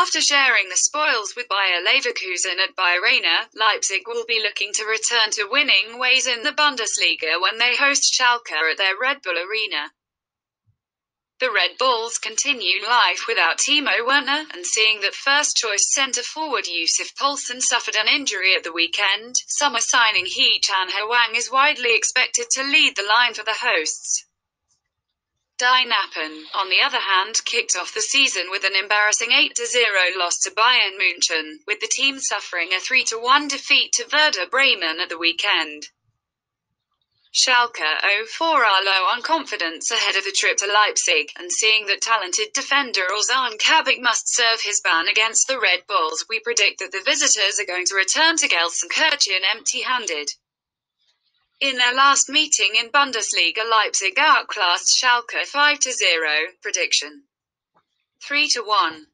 After sharing the spoils with Bayer Leverkusen at Bayerarena, Leipzig will be looking to return to winning ways in the Bundesliga when they host Schalke at their Red Bull Arena. The Red Bulls continue life without Timo Werner, and seeing that first-choice centre-forward Yussuf Poulsen suffered an injury at the weekend, summer signing Hee Chan Hwang is widely expected to lead the line for the hosts. Die Knappen, on the other hand, kicked off the season with an embarrassing 8-0 loss to Bayern München, with the team suffering a 3-1 defeat to Werder Bremen at the weekend. Schalke 04 are low on confidence ahead of the trip to Leipzig, and seeing that talented defender Ozan Kabak must serve his ban against the Red Bulls, we predict that the visitors are going to return to Gelsenkirchen empty-handed. In their last meeting in Bundesliga Leipzig outclassed Schalke 5-0. Prediction 3-1